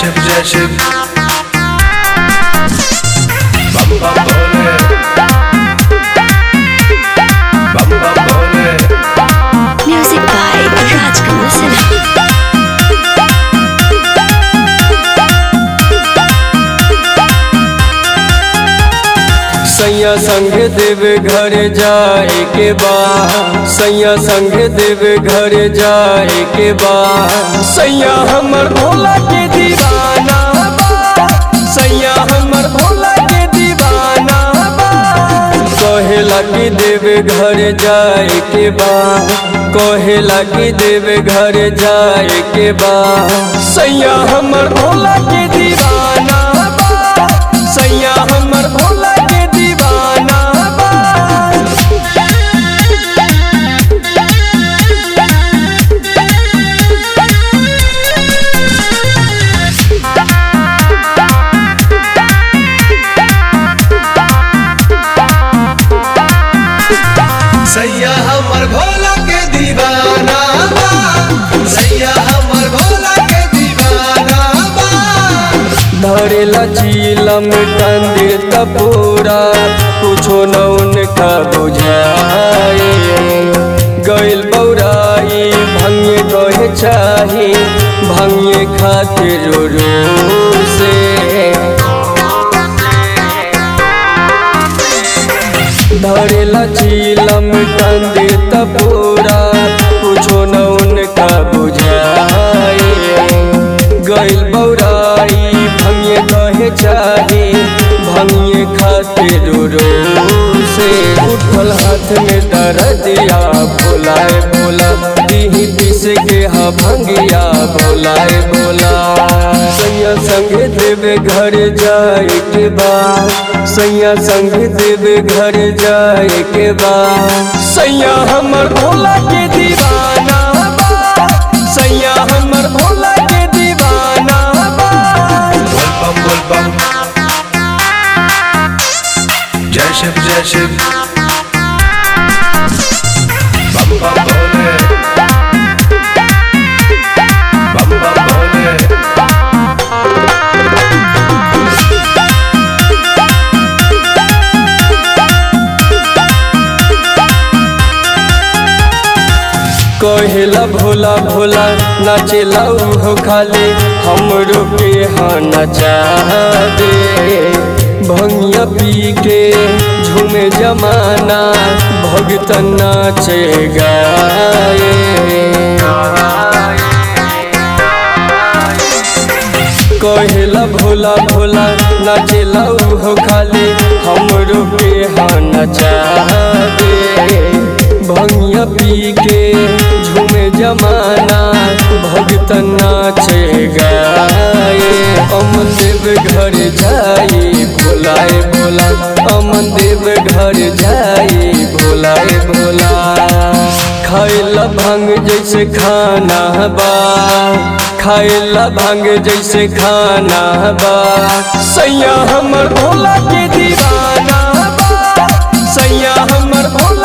शिव जय सैया संग देव घर जाए के बा। सैया संग देव घर जाए के बा। सैया हमर भोला के दीवाना सैया हमर भोला के दीवाना बा। कहेला देव घर जाए के बा। कहेला कि देव घर जाए के बा। सैया हमर भोला के दीवाना सैया हमर भोला सैया हमर भोला के दीवाना सैया हमर भोला के दीवाना कंदिर तपोरा कुछो न उनका बुझाए। गइल बौराई, भंगे कहे चाही, भंगे खातिर रो से धरेला चीलम कंदे तपोरा कुछो न उनका बुझाए। गइल बौराई भंगे कहे चाही, भंगे खातिर रो से। उठल हाथ में दर्दिया भोलाए भोला दीही पीस के हा भंगिया भोलाए भोला सैया संग देव घर जाए के बा सैया संग देव घर जाए के बा सैया हमर भोला के दीवाना, सैया हमर भोला के दीवाना। जय शिव जय शिव। कहेला भोला भोला, नाचेला उहो खाले। हमरो के हाँ नचा दे भंगिया पी के झूमे जमाना, भगत नाचे गाए। कहेला भोला भोला, नाचेला उहो खाले। हमरो के हाँ नचा नाचे गाए अमन देव घर जाई, भोलाए भोला। अमन देव घर जाई, भोलाए भोला। खाइला भाँग जैसे खाना बा, खाइला भाँग जैसे खाना बा। सैया हमर भोला के दीवाना बा, सैया हमर भोला